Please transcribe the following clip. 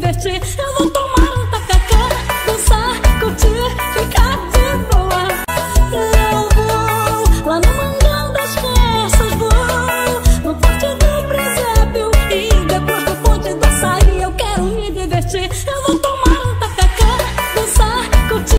divertir. Eu vou tomar um tacacá, dançar, curtir, ficar de boa. Eu vou lá no mangão das festas, vou no porte do presépio e depois do ponte do saia. Eu quero me divertir. Eu vou tomar